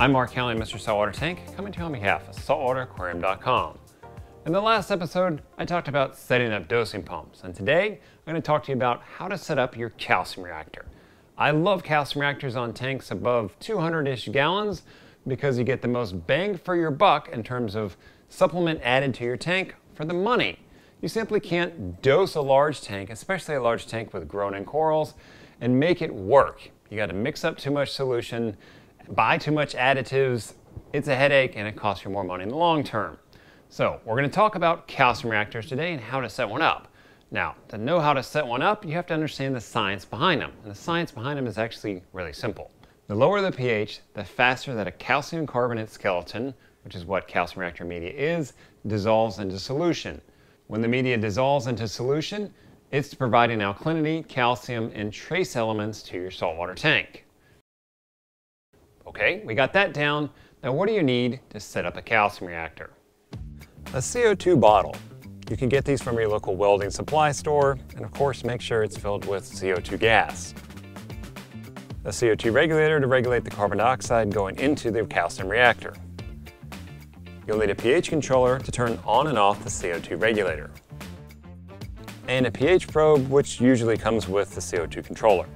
I'm Mark Callahan, Mr. Saltwater Tank, coming to you on behalf of saltwateraquarium.com. In the last episode, I talked about setting up dosing pumps, and today I'm going to talk to you about how to set up your calcium reactor. I love calcium reactors on tanks above 200-ish gallons because you get the most bang for your buck in terms of supplement added to your tank for the money. You simply can't dose a large tank, especially a large tank with grown-in corals, and make it work. You got to mix up too much solution, buy too much additives, it's a headache and it costs you more money in the long term. So we're going to talk about calcium reactors today and how to set one up. Now, to know how to set one up, you have to understand the science behind them. And the science behind them is actually really simple. The lower the pH, the faster that a calcium carbonate skeleton, which is what calcium reactor media is, dissolves into solution. When the media dissolves into solution, it's providing alkalinity, calcium, and trace elements to your saltwater tank. Okay, we got that down. Now what do you need to set up a calcium reactor? A CO2 bottle. You can get these from your local welding supply store, and of course make sure it's filled with CO2 gas. A CO2 regulator to regulate the carbon dioxide going into the calcium reactor. You'll need a pH controller to turn on and off the CO2 regulator. And a pH probe, which usually comes with the CO2 controller.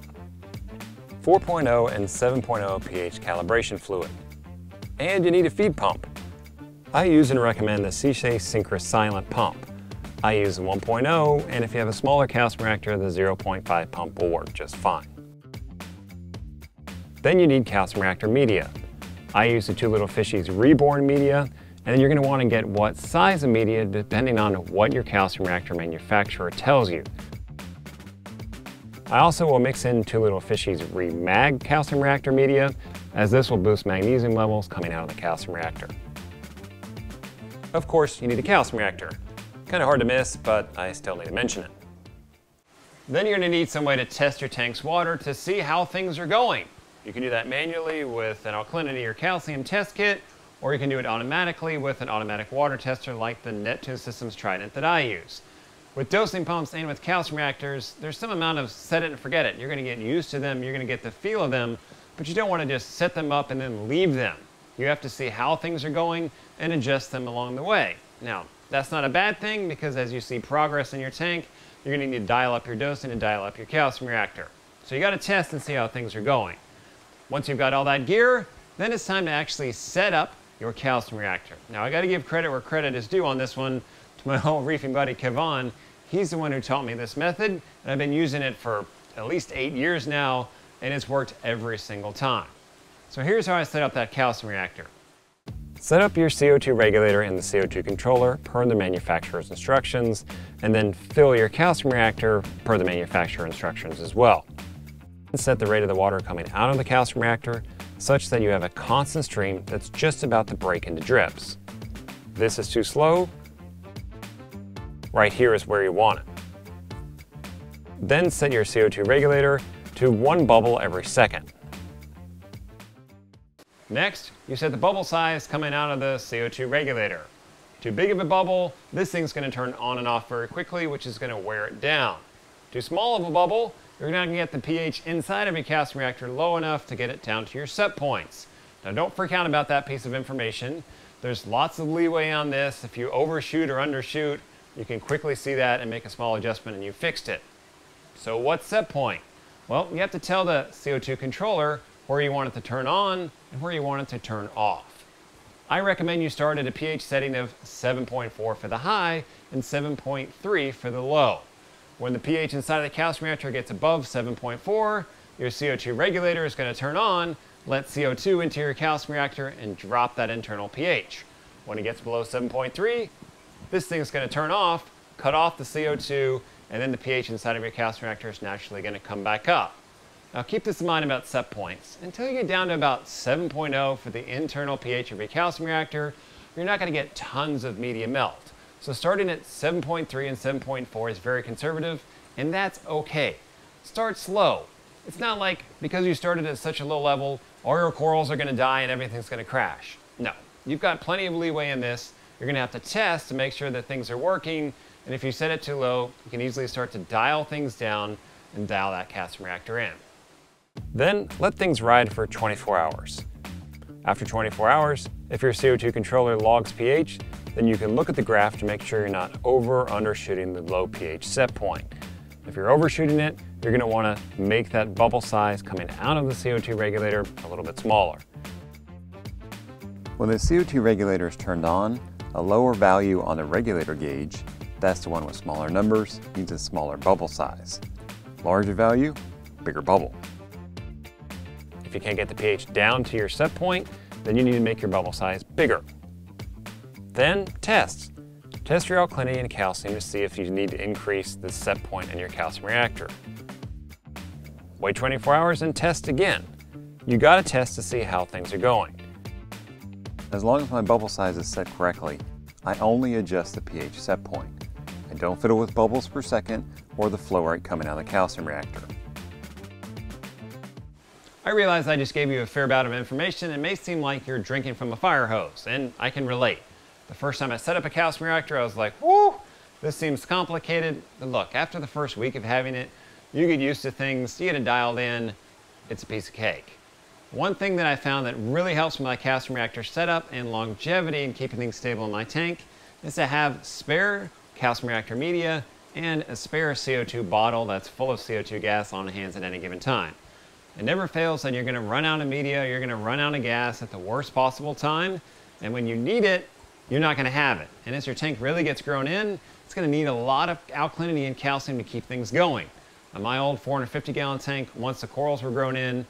4.0 and 7.0 pH calibration fluid. And you need a feed pump. I use and recommend the Sicce Syncra Silent pump. I use the 1.0, and if you have a smaller calcium reactor, the 0.5 pump will work just fine. Then you need calcium reactor media. I use the Two Little Fishies Reborn media, and then you're going to want to get what size of media depending on what your calcium reactor manufacturer tells you. I also will mix in Two Little Fishies Remag calcium reactor media, as this will boost magnesium levels coming out of the calcium reactor. Of course, you need a calcium reactor. Kind of hard to miss, but I still need to mention it. Then you're going to need some way to test your tank's water to see how things are going. You can do that manually with an alkalinity or calcium test kit, or you can do it automatically with an automatic water tester like the Neptune Systems Trident that I use. With dosing pumps and with calcium reactors, there's some amount of set it and forget it. You're going to get used to them, you're going to get the feel of them, but you don't want to just set them up and then leave them. You have to see how things are going and adjust them along the way. Now, that's not a bad thing because as you see progress in your tank, you're going to need to dial up your dosing and dial up your calcium reactor. So you got to test and see how things are going. Once you've got all that gear, then it's time to actually set up your calcium reactor. Now I got to give credit where credit is due on this one my old reefing buddy Kevon. He's the one who taught me this method, and I've been using it for at least eight years now, and it's worked every single time. So here's how I set up that calcium reactor. Set up your CO2 regulator and the CO2 controller per the manufacturer's instructions, and then fill your calcium reactor per the manufacturer instructions as well. Set the rate of the water coming out of the calcium reactor such that you have a constant stream that's just about to break into drips. This is too slow, right here is where you want it. Then set your CO2 regulator to one bubble every second. Next, you set the bubble size coming out of the CO2 regulator. Too big of a bubble, this thing's going to turn on and off very quickly, which is going to wear it down. Too small of a bubble, you're not going to get the pH inside of your calcium reactor low enough to get it down to your set points. Now don't freak out about that piece of information. There's lots of leeway on this. If you overshoot or undershoot, you can quickly see that and make a small adjustment and you fixed it. So what's set point? Well, you have to tell the CO2 controller where you want it to turn on and where you want it to turn off. I recommend you start at a pH setting of 7.4 for the high and 7.3 for the low. When the pH inside of the calcium reactor gets above 7.4, your CO2 regulator is going to turn on, let CO2 into your calcium reactor, and drop that internal pH. When it gets below 7.3, this thing is going to turn off, cut off the CO2, and then the pH inside of your calcium reactor is naturally going to come back up. Now keep this in mind about set points. Until you get down to about 7.0 for the internal pH of your calcium reactor, you're not going to get tons of media melt. So starting at 7.3 and 7.4 is very conservative, and that's okay. Start slow. It's not like because you started at such a low level, all your corals are going to die and everything's going to crash. No, you've got plenty of leeway in this. You're going to have to test to make sure that things are working, and if you set it too low, you can easily start to dial things down and dial that calcium reactor in. Then let things ride for 24 hours. After 24 hours, if your CO2 controller logs pH, then you can look at the graph to make sure you're not over or undershooting the low pH set point. If you're overshooting it, you're gonna to wanna to make that bubble size coming out of the CO2 regulator a little bit smaller. When the CO2 regulator is turned on, a lower value on the regulator gauge, that's the one with smaller numbers, means a smaller bubble size. Larger value, bigger bubble. If you can't get the pH down to your set point, then you need to make your bubble size bigger. Then test. Test your alkalinity and calcium to see if you need to increase the set point in your calcium reactor. Wait 24 hours and test again. You gotta test to see how things are going. As long as my bubble size is set correctly, I only adjust the pH set point. I don't fiddle with bubbles per second or the flow rate coming out of the calcium reactor. I realize I just gave you a fair bout of information it may seem like you're drinking from a fire hose, and I can relate. The first time I set up a calcium reactor, I was like, whoo, this seems complicated. But look, after the first week of having it, you get used to things, you get it dialed in, it's a piece of cake. One thing that I found that really helps my calcium reactor setup and longevity and keeping things stable in my tank is to have spare calcium reactor media and a spare CO2 bottle that's full of CO2 gas on hand at any given time. It never fails that you're going to run out of media, you're going to run out of gas at the worst possible time, and when you need it, you're not going to have it. And as your tank really gets grown in, it's going to need a lot of alkalinity and calcium to keep things going. On my old 450 gallon tank, once the corals were grown in,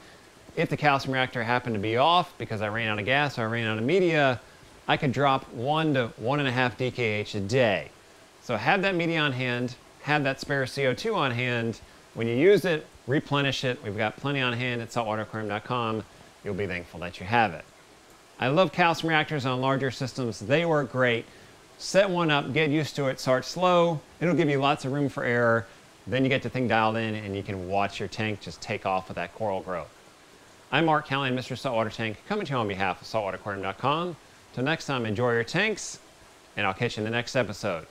if the calcium reactor happened to be off because I ran out of gas or I ran out of media, I could drop one to one and a half DKH a day. So have that media on hand, have that spare CO2 on hand. When you use it, replenish it. We've got plenty on hand at saltwateraquarium.com. You'll be thankful that you have it. I love calcium reactors on larger systems. They work great. Set one up, get used to it, start slow. It'll give you lots of room for error. Then you get the thing dialed in and you can watch your tank just take off with that coral growth. I'm Mark Callahan, Mr. Saltwater Tank, coming to you on behalf of saltwateraquarium.com. Till next time, enjoy your tanks, and I'll catch you in the next episode.